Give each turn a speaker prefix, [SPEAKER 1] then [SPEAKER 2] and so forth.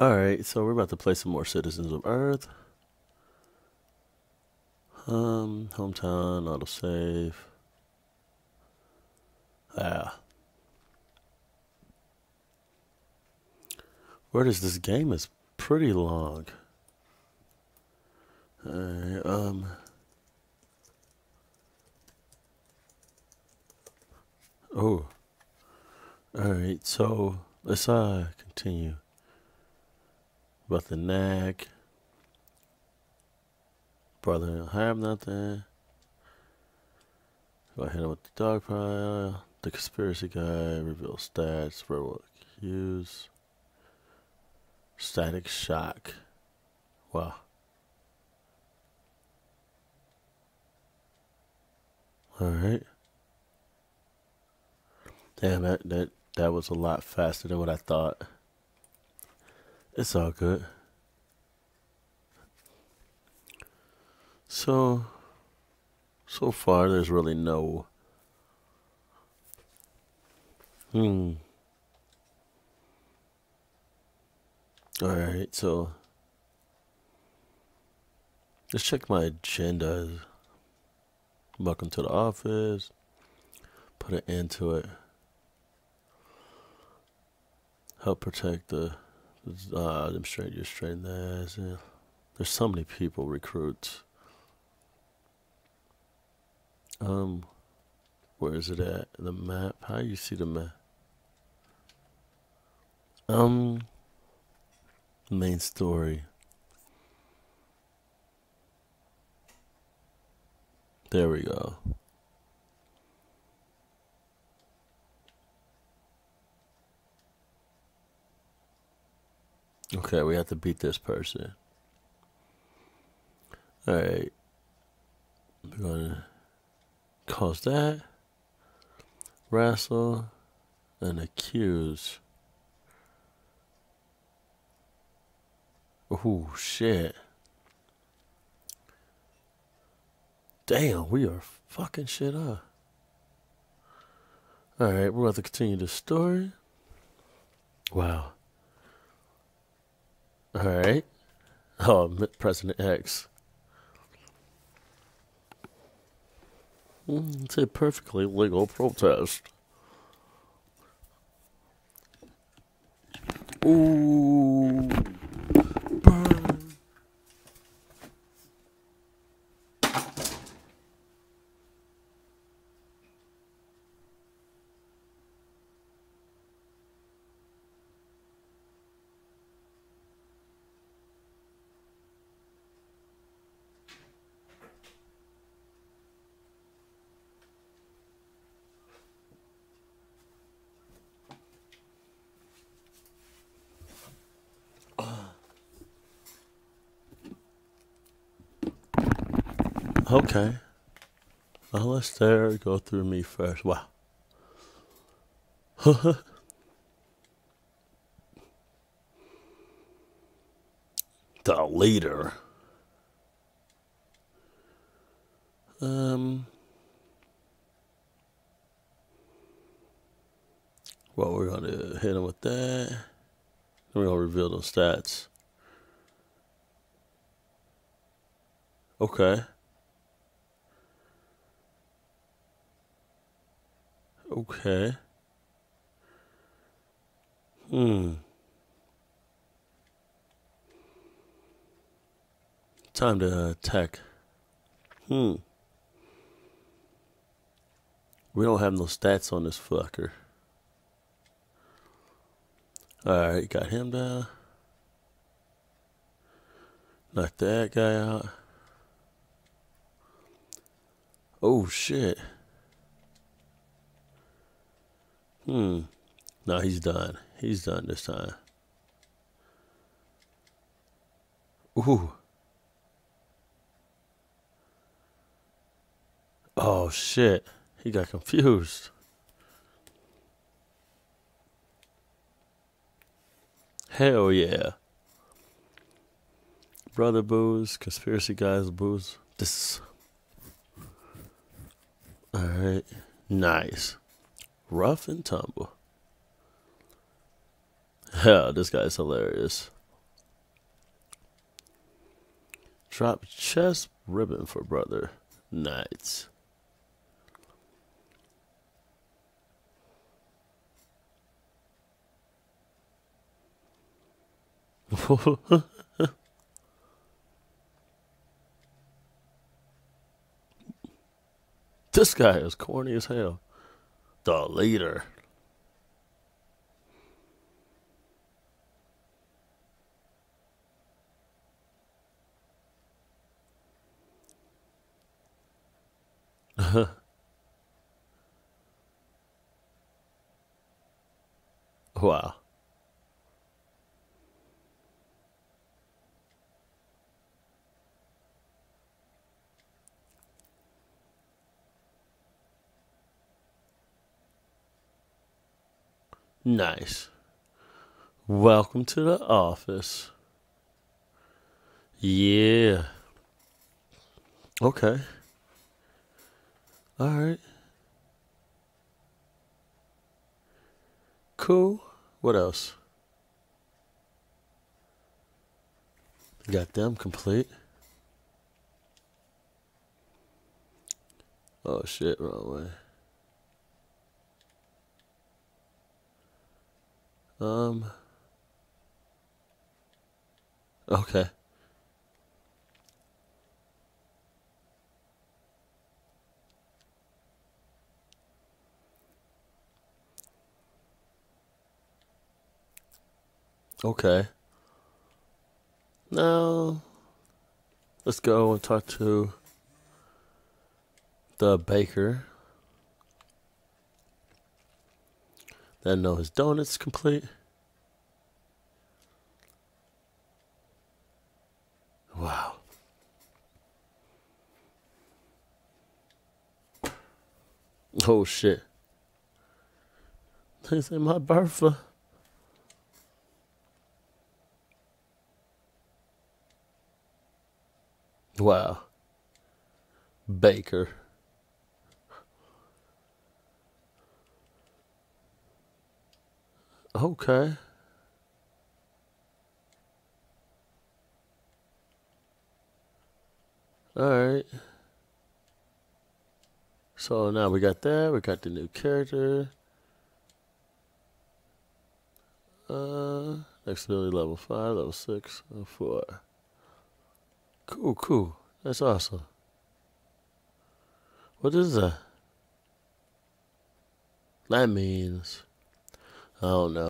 [SPEAKER 1] Alright, so we're about to play some more Citizens of Earth. Um, hometown, autosave. Ah. Where does this game is pretty long. Um Oh. Alright, so let's uh continue the nag. Brother have nothing. Go ahead with the dog pile. The conspiracy guy, reveal stats, verbal cues. Static shock. Wow. Alright. Damn that that that was a lot faster than what I thought. It's all good. So, so far, there's really no. Hmm. Alright, so. Let's check my agenda. Welcome to the office. Put an end to it. Help protect the uh, them straight you straight there. Yeah. There's so many people recruits. Um, where is it at? The map? How you see the map? Um, main story. There we go. Okay, we have to beat this person. Alright. We're gonna cause that. Wrestle and accuse. Oh shit. Damn, we are fucking shit up. Alright, we're about to continue the story. Wow. All right. Oh, President X. Mm, it's a perfectly legal protest. Ooh. Okay. Well, let's there go through me first. Wow. the leader. Um. Well, we're to hit him with that. Then we're to reveal those stats. Okay. Okay. Hmm. Time to attack. Hmm. We don't have no stats on this fucker. Alright, got him down. Knock that guy out. Oh shit. Hmm. No, he's done. He's done this time. Ooh. Oh shit. He got confused. Hell yeah. Brother booze, conspiracy guys booze. This. Alright. Nice. Rough and tumble. Hell, this guy's hilarious. Drop chest ribbon for brother. Nice. this guy is corny as hell. The leader. wow. Nice. Welcome to the office. Yeah. Okay. All right. Cool. What else? Got them complete. Oh shit, wrong way. Um. Okay. Okay. Now, let's go and talk to the baker. Then know his donut's complete. Wow. Oh shit. This ain't my birthday. Wow. Baker. Okay. All right. So now we got that. We got the new character. Uh, next ability level five, level six, level four. Cool, cool. That's awesome. What is that? That means I don't know.